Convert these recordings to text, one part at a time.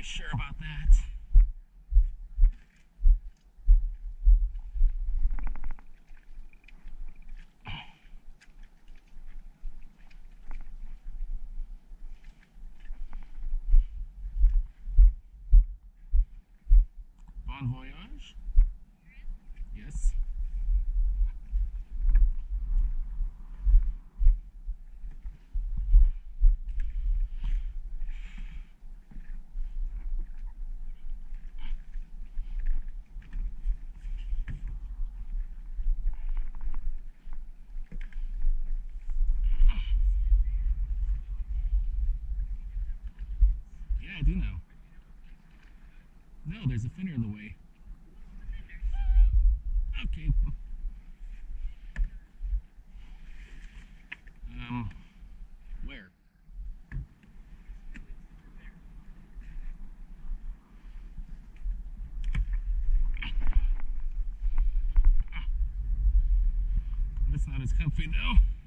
pretty sure about that. I do know. No, there's a fender in the way. Okay. Um, where? That's not as comfy though.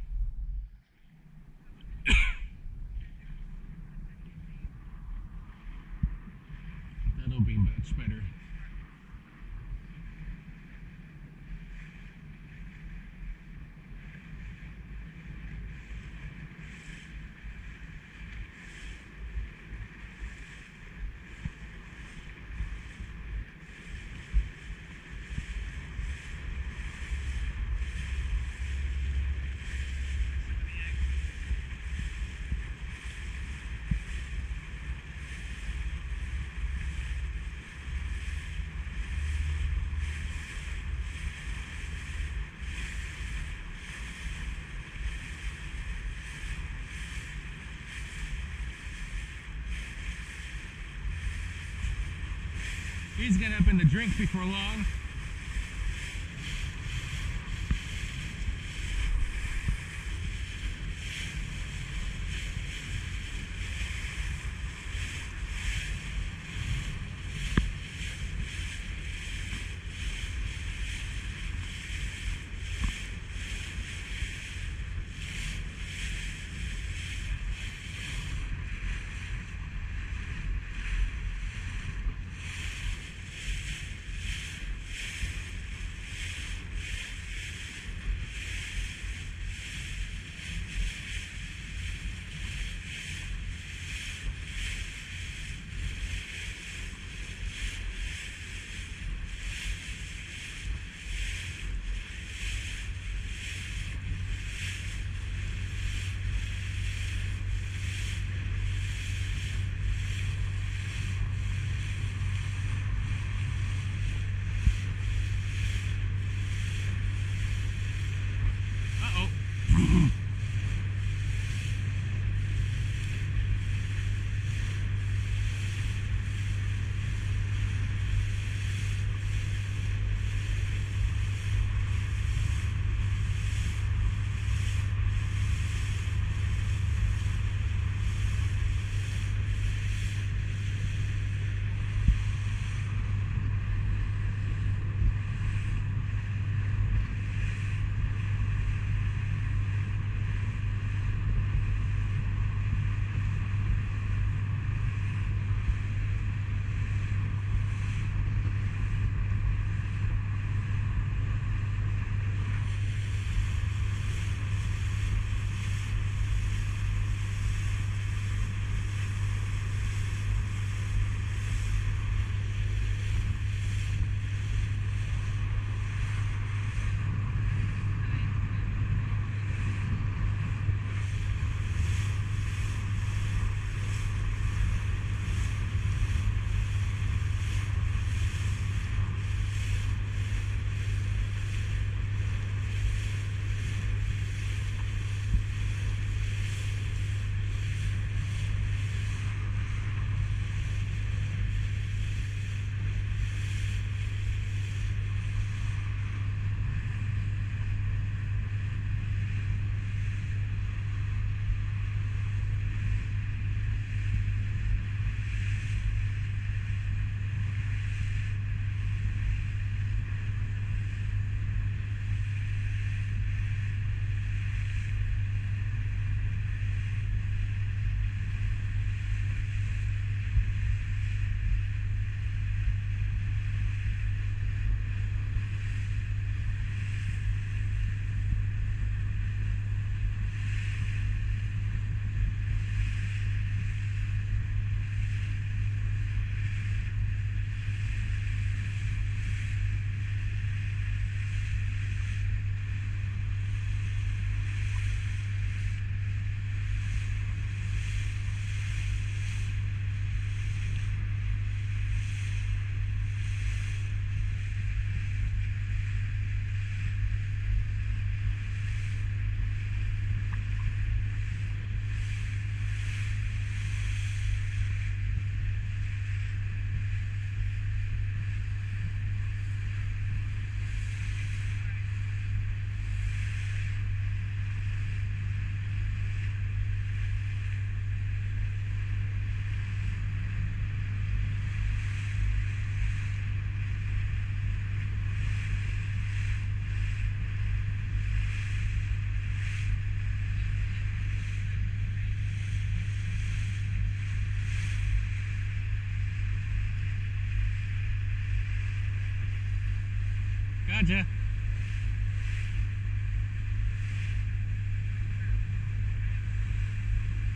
He's gonna up in the drink before long.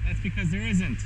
That's because there isn't.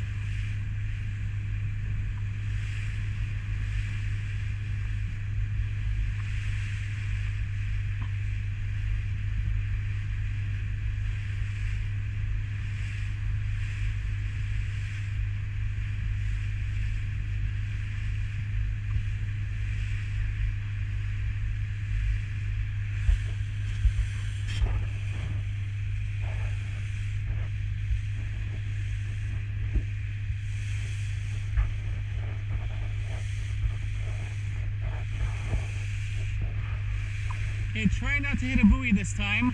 Okay, try not to hit a buoy this time.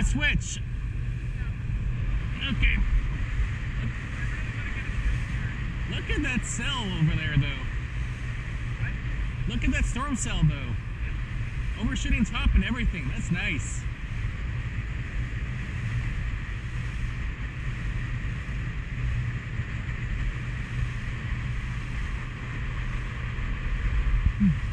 to switch. Okay. Look at that cell over there, though. Look at that storm cell, though. Overshooting top and everything. That's nice. Hmm.